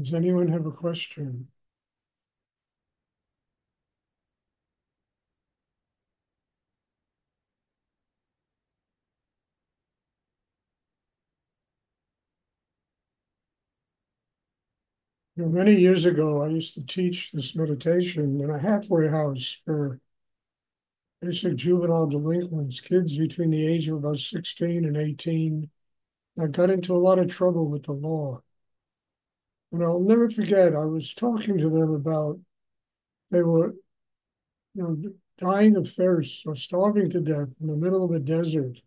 Does anyone have a question? You know, many years ago, I used to teach this meditation in a halfway house for basic juvenile delinquents, kids between the age of about 16 and 18 that got into a lot of trouble with the law. And I'll never forget, I was talking to them about they were, you know, dying of thirst or starving to death in the middle of a desert.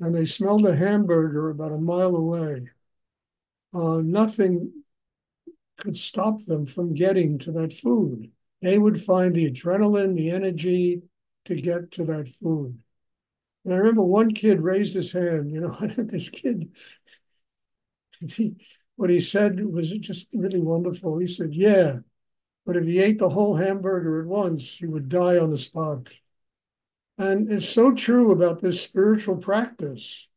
And they smelled a hamburger about a mile away. Uh, nothing could stop them from getting to that food. They would find the adrenaline, the energy to get to that food. And I remember one kid raised his hand, you know, this kid, he, what he said was just really wonderful. He said, Yeah, but if he ate the whole hamburger at once, he would die on the spot. And it's so true about this spiritual practice.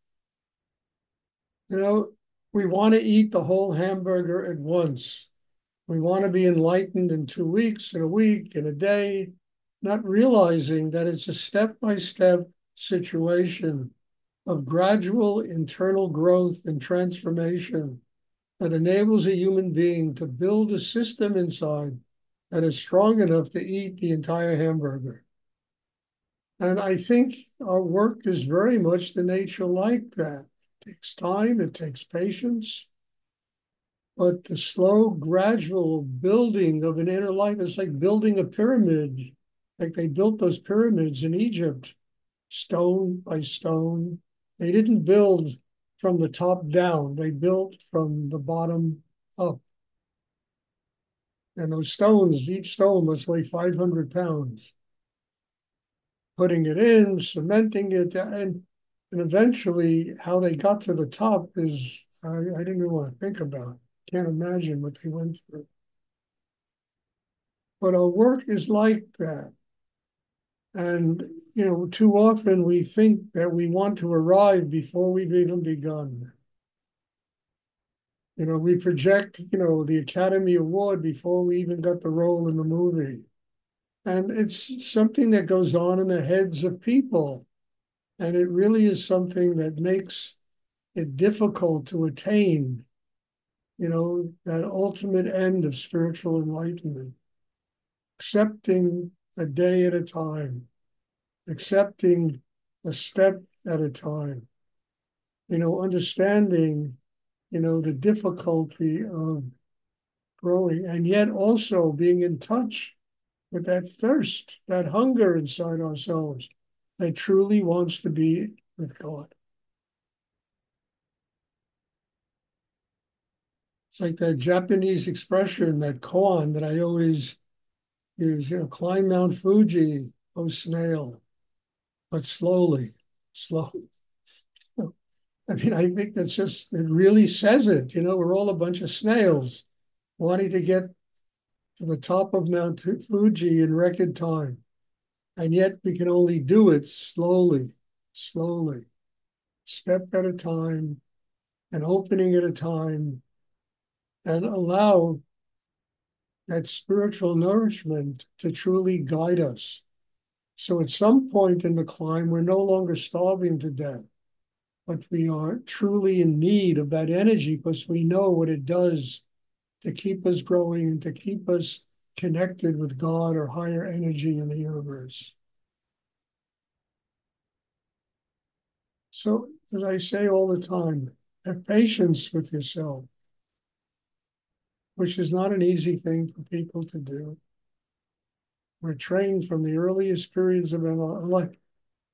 You know, we want to eat the whole hamburger at once. We want to be enlightened in two weeks, in a week, in a day, not realizing that it's a step by step situation of gradual internal growth and transformation that enables a human being to build a system inside that is strong enough to eat the entire hamburger. And I think our work is very much the nature like that. It takes time, it takes patience, but the slow, gradual building of an inner life is like building a pyramid, like they built those pyramids in Egypt, stone by stone. They didn't build from the top down, they built from the bottom up. And those stones, each stone must weigh 500 pounds. Putting it in, cementing it, and, and eventually how they got to the top is, I, I didn't even want to think about can't imagine what they went through. But our work is like that. And, you know, too often we think that we want to arrive before we've even begun. You know, we project, you know, the Academy Award before we even got the role in the movie. And it's something that goes on in the heads of people. And it really is something that makes it difficult to attain you know, that ultimate end of spiritual enlightenment. Accepting a day at a time, accepting a step at a time, you know, understanding, you know, the difficulty of growing and yet also being in touch with that thirst, that hunger inside ourselves that truly wants to be with God. It's like that Japanese expression, that koan that I always you know, climb Mount Fuji, oh snail, but slowly, slowly. I mean, I think that's just, it really says it. You know, we're all a bunch of snails wanting to get to the top of Mount Fuji in record time. And yet we can only do it slowly, slowly, step at a time, an opening at a time, and allow that spiritual nourishment to truly guide us. So at some point in the climb, we're no longer starving to death, but we are truly in need of that energy because we know what it does to keep us growing and to keep us connected with God or higher energy in the universe. So, as I say all the time, have patience with yourself which is not an easy thing for people to do. We're trained from the earliest periods of life,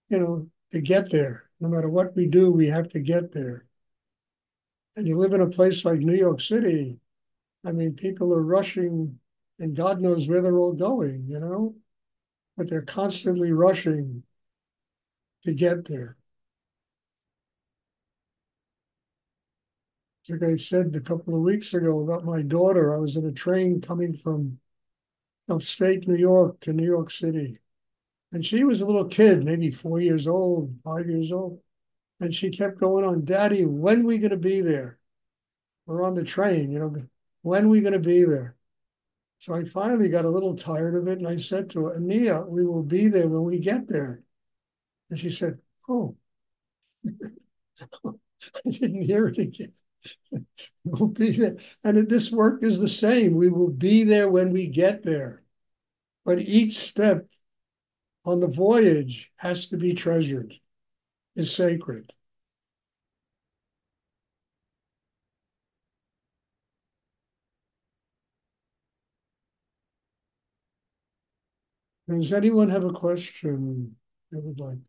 you know, to get there. No matter what we do, we have to get there. And you live in a place like New York City, I mean, people are rushing, and God knows where they're all going, you know, but they're constantly rushing to get there. Like I said a couple of weeks ago about my daughter, I was in a train coming from upstate New York to New York City. And she was a little kid, maybe four years old, five years old. And she kept going on, Daddy, when we going to be there? we're on the train, you know, when we going to be there? So I finally got a little tired of it. And I said to her, Ania, we will be there when we get there. And she said, Oh, I didn't hear it again. We'll be there. And this work is the same. We will be there when we get there. But each step on the voyage has to be treasured, is sacred. Does anyone have a question they would like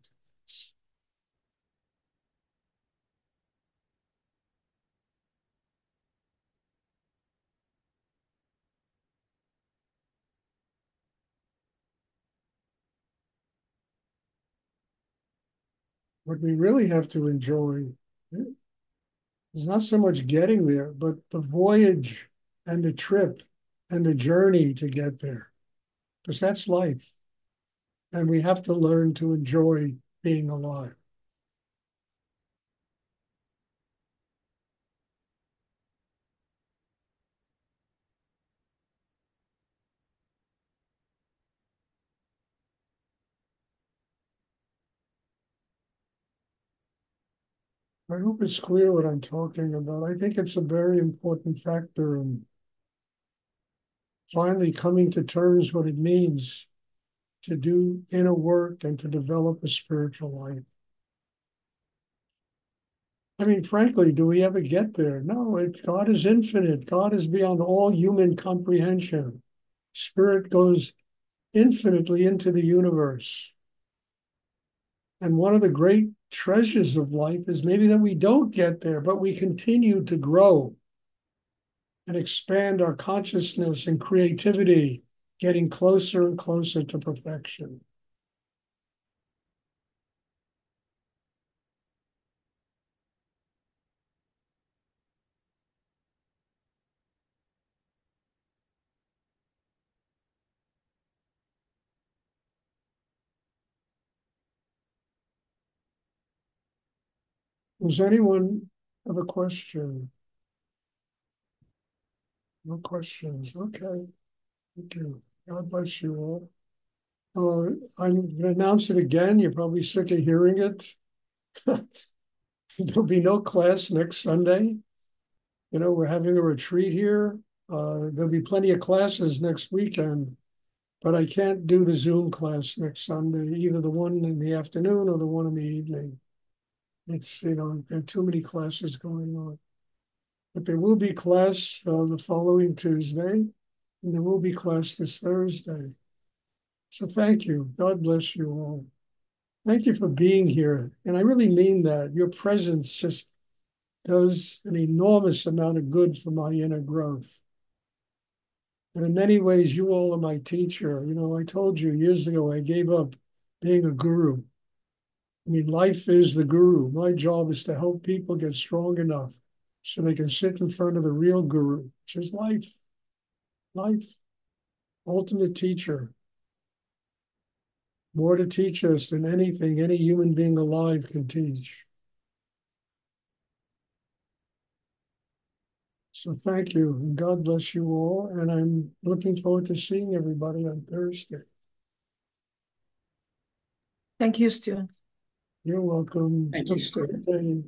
What we really have to enjoy is not so much getting there, but the voyage and the trip and the journey to get there because that's life. And we have to learn to enjoy being alive. I hope it's clear what I'm talking about. I think it's a very important factor in finally coming to terms what it means to do inner work and to develop a spiritual life. I mean, frankly, do we ever get there? No, it, God is infinite. God is beyond all human comprehension. Spirit goes infinitely into the universe. And one of the great treasures of life is maybe that we don't get there, but we continue to grow and expand our consciousness and creativity, getting closer and closer to perfection. Does anyone have a question? No questions. Okay. Thank you. God bless you all. Uh, I'm going to announce it again. You're probably sick of hearing it. There'll be no class next Sunday. You know, we're having a retreat here. Uh, there'll be plenty of classes next weekend, but I can't do the Zoom class next Sunday, either the one in the afternoon or the one in the evening. It's, you know, there are too many classes going on. But there will be class uh, the following Tuesday, and there will be class this Thursday. So thank you. God bless you all. Thank you for being here. And I really mean that. Your presence just does an enormous amount of good for my inner growth. And in many ways, you all are my teacher. You know, I told you years ago, I gave up being a guru. I mean, life is the guru. My job is to help people get strong enough so they can sit in front of the real guru, which is life. Life. Ultimate teacher. More to teach us than anything any human being alive can teach. So thank you, and God bless you all. And I'm looking forward to seeing everybody on Thursday. Thank you, Stuart. You're welcome. Thank you. Thursday.